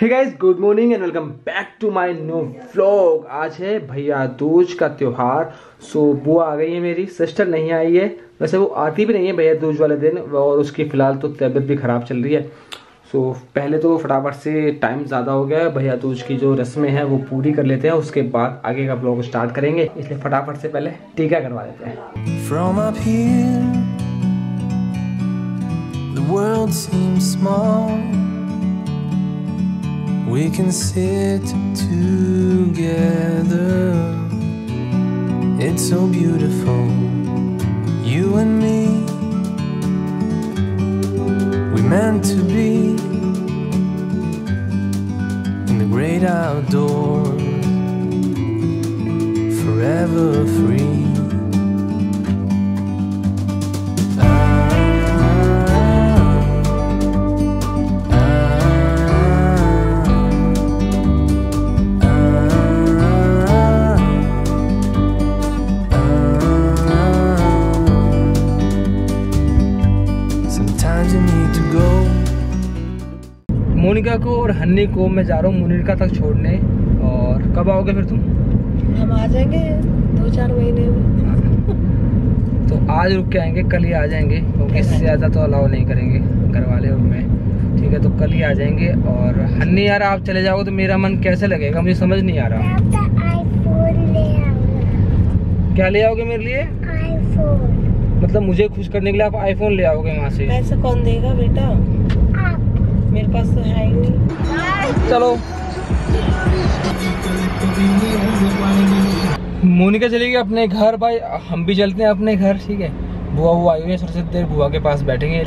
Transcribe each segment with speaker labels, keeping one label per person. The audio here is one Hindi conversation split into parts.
Speaker 1: Guys good morning and welcome back to my new vlog आज है भैया दूज का त्योहार। सो बुआ आ गई है मेरी सिस्टर नहीं आई है। वैसे वो आती भी नहीं है भैया दूज वाले दिन और उसकी फ़िलहाल तो तबीयत भी ख़राब चल रही है। सो पहले तो फटाफट से टाइम ज़्यादा हो गया है। भैया दूज की जो रस्में हैं, वो पूरी कर लेते हैं। उसके बाद आगे का ब्लॉग स्टार्ट करेंगे। इसलिए फटाफट से पहले टीका करवा देते हैं।
Speaker 2: From. We can sit together. It's so beautiful, you and me. We meant to be in the great outdoors, forever free.
Speaker 1: Monika को और हन्नी को मैं जा रहा हूँ मोनिका तक छोड़ने। और कब आओगे फिर तुम?
Speaker 3: हम आ जाएँगे दो चार महीने। में
Speaker 1: तो आज रुक के आएँगे कल ही आ जाएँगे। क्योंकि इससे ज़्यादा तो अलाउ नहीं करेंगे घर वाले और मैं। ठीक है तो कल ही आ जाएँगे। और हन्नी यार आप चले जाओगे तो मेरा मन कैसे लगेगा? मुझे समझ नहीं आ रहा।
Speaker 4: ले
Speaker 1: क्या ले आओगे मेरे लिए? मतलब मुझे खुश करने के लिए आप आईफोन ले आओगे वहाँ से?
Speaker 3: पैसे कौन देगा बेटा?
Speaker 4: आप
Speaker 3: मेरे पास तो है ही नहीं।
Speaker 1: चलो। मोनिका चलेगी अपने घर, भाई, हम भी चलते हैं अपने घर, ठीक है? बुआ, वो आई हुई है थोड़ी देर बुआ के पास बैठेंगे।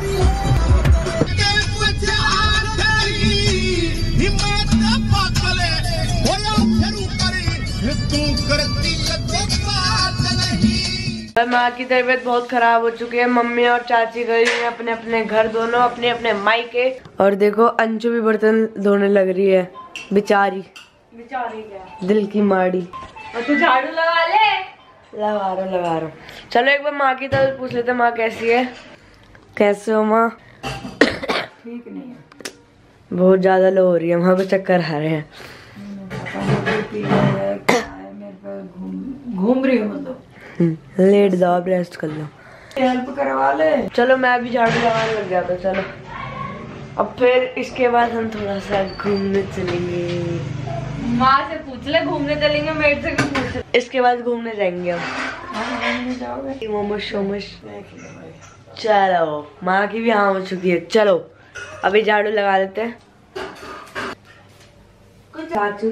Speaker 3: माँ की तबीयत बहुत खराब हो चुकी है। मम्मी और चाची गई हैं अपने अपने घर दोनों अपने अपने माई के। और देखो अंशु भी बर्तन धोने लग रही है। बेचारी।
Speaker 5: बेचारी क्या?
Speaker 3: दिल की माड़ी।
Speaker 5: और तू झाड़ू लगा ले।
Speaker 3: लगा रहा लगा रहा चलो एक बार माँ की तरफ़ पूछ लेते माँ कैसी है? कैसे हो माँ?
Speaker 5: ठीक नहीं है।
Speaker 3: बहुत ज़्यादा लो हो रही है वहाँ पे चक्कर आ रहे हैं।
Speaker 5: घूम रही हूँ मतलब
Speaker 3: लेट जाओ अब रेस्ट कर लो।
Speaker 5: हेल्प करवा ले।
Speaker 3: चलो मैं भी झाड़ू लगाने लग गया था चलो। अब फिर इसके बाद हम थोड़ा सा घूमने चलेंगे।
Speaker 5: माँ से पूछ ले घूमने चलेंगे मेरे से भी पूछ ले।
Speaker 3: इसके बाद घूमने जाएँगे हम।
Speaker 5: घूमने जाओगे?
Speaker 3: चलो माँ की भी हाँ हो चुकी है। चलो अभी झाड़ू लगा लेते हैं। चाचू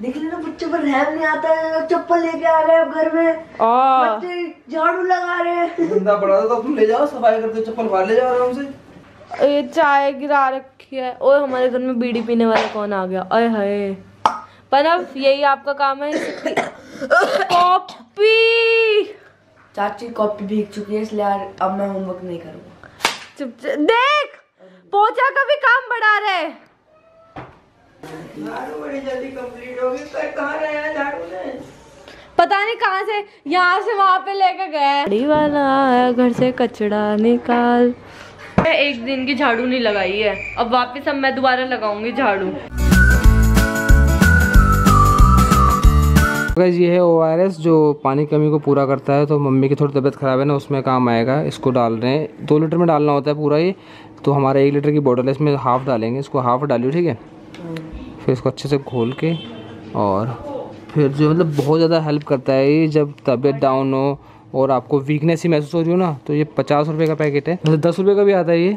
Speaker 3: देख लेना बच्चों पर रहम नहीं आता है चप्पल लेके आ गए घर में। बच्चे झाड़ू लगा रहे
Speaker 1: गंदा पड़ा था तो तुम ले जाओ सफ़ाई करते चप्पल बाहर ले जाओ आराम से।
Speaker 5: ये चाय गिरा रखी है। ओए हमारे घर में बीड़ी पीने वाला कौन आ गया? अरे हाय। पनव यही आपका काम है कॉपी।
Speaker 3: चाची कॉपी भीग चुकी है इसलिए यार अब मैं होमवर्क नहीं करूँगा।
Speaker 5: देख पोछा का भी काम बढ़ा रहे
Speaker 3: बड़ी जल्दी कंप्लीट होगी पर कहाँ गया झाड़ू ने?
Speaker 5: पता नहीं कहाँ से यहाँ से वहाँ पे लेके गए। गाड़ी वाला आया घर से कचड़ा निकाल। मैं एक दिन की झाड़ू नहीं लगाई है। अब वापस अब मैं दोबारा लगाऊँगी झाड़ू।
Speaker 1: गाइस ये है ओ जो पानी कमी को पूरा करता है तो मम्मी की थोड़ी तबीयत ख़राब है ना उसमें काम आएगा। इसको डाल रहे हैं। दो लीटर में डालना होता है पूरा ये तो हमारा एक लीटर की बोतल है इसमें हाफ़ डालेंगे इसको हाफ़ डालियो ठीक है? फिर इसको अच्छे से घोल के और फिर जो मतलब बहुत ज़्यादा हेल्प करता है ये जब तबीयत डाउन हो और आपको वीकनेस ही महसूस हो रही हो ना तो ये पचास रुपये का पैकेट है। मतलब दस रुपये का भी आता है ये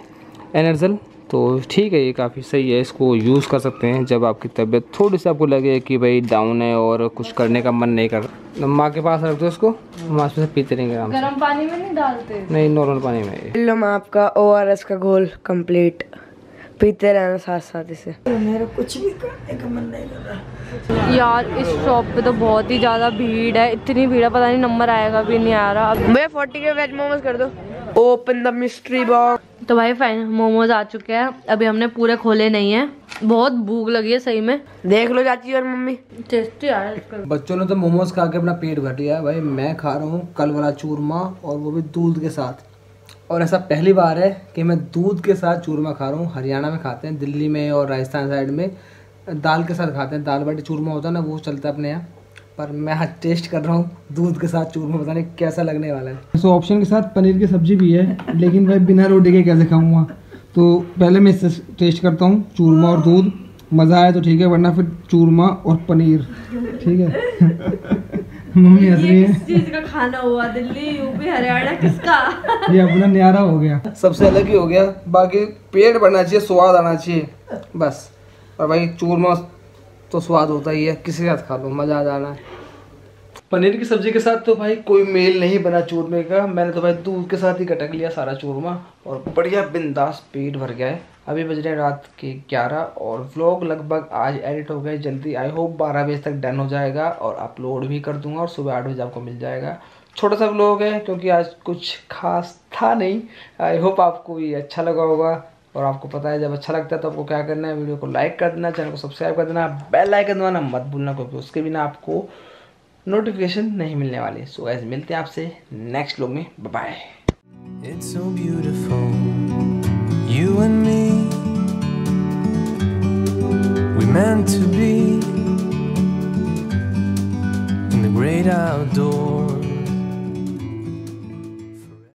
Speaker 1: एनर्जल तो ठीक है ये काफ़ी सही है इसको यूज़ कर सकते हैं जब आपकी तबीयत थोड़ी सी आपको लगे कि भाई डाउन है और कुछ करने का मन नहीं कर माँ के पास रख दो इसको माँ से पीते रहेंगे आराम
Speaker 5: गर्म पानी में नहीं डालते?
Speaker 1: नहीं नॉर्मल पानी में। ये
Speaker 3: लो मैं आपका ओ आर एस का घोल कंप्लीट पीते रहना साथ साथ इसे। मेरा कुछ भी करने का मन नहीं कर रहा।
Speaker 5: यार इस शॉप पे तो बहुत ही ज़्यादा भीड़ है। इतनी भीड़ है पता नहीं नंबर आएगा भी नहीं आ रहा। अब
Speaker 3: भैया फोर्टी के वेज मोमोज कर दो। ओपन द मिस्ट्री बॉक्स
Speaker 5: तो भाई फाइन मोमोज आ चुके हैं। अभी हमने पूरे खोले नहीं है। बहुत भूख लगी है सही में।
Speaker 3: देख लो चाची और मम्मी।
Speaker 5: टेस्टी इसका
Speaker 1: बच्चों ने तो मोमोज खा के अपना पेट भर लिया है। भाई मैं खा रहा हूँ कल वाला चूरमा और वो भी दूध के साथ। और ऐसा पहली बार है कि मैं दूध के साथ चूरमा खा रहा हूँ। हरियाणा में खाते हैं, दिल्ली में और राजस्थान साइड में। दाल के साथ खाते हैं। दाल बाटी चूरमा होता है ना, वो चलता है अपने यहाँ। पर मैं हाँ टेस्ट कर रहा हूँ दूध के साथ चूरमा, पता नहीं कैसा लगने वाला है। सो ऑप्शन के साथ पनीर की सब्ज़ी भी है, लेकिन भाई बिना रोटी के कैसे खाऊँगा? तो पहले मैं इससे टेस्ट करता हूँ, चूरमा और दूध। मज़ा आया तो ठीक है, वरना फिर चूरमा और पनीर। ठीक है? मम्मी हंस रही है।
Speaker 5: किस चीज़ का खाना हुआ? दिल्ली यूपी हरियाणा किसका?
Speaker 1: ये अपना न्यारा हो गया। सबसे अलग ही हो गया। बाकी पेट भरना चाहिए स्वाद आना चाहिए। बस। और भाई चूरमा तो स्वाद होता ही है। किसी के साथ खा लो मज़ा आ जाना। है पनीर की सब्ज़ी के साथ तो भाई कोई मेल नहीं बना चूरमे का। मैंने तो भाई दूध के साथ ही कटक लिया सारा चूरमा। और बढ़िया बिंदास पेट भर गया है। अभी बज रहे हैं रात के 11 और व्लॉग लगभग आज एडिट हो गए जल्दी। आई होप 12 बजे तक डन हो जाएगा और अपलोड भी कर दूँगा और सुबह आठ बजे आपको मिल जाएगा। छोटा सा व्लॉग है क्योंकि आज कुछ खास था नहीं। आई होप आपको ये अच्छा लगा होगा और आपको पता है जब अच्छा लगता है तो आपको क्या करना है वीडियो को लाइक कर देना चैनल को सब्सक्राइब कर देना बेल आइकन दबाना मत भूलना क्योंकि उसके बिना आपको नोटिफिकेशन नहीं मिलने वाली। सो so, मिलते हैं आपसे नेक्स्ट व्लॉग में। Bye
Speaker 2: you and me. We meant to be in the great outdoors.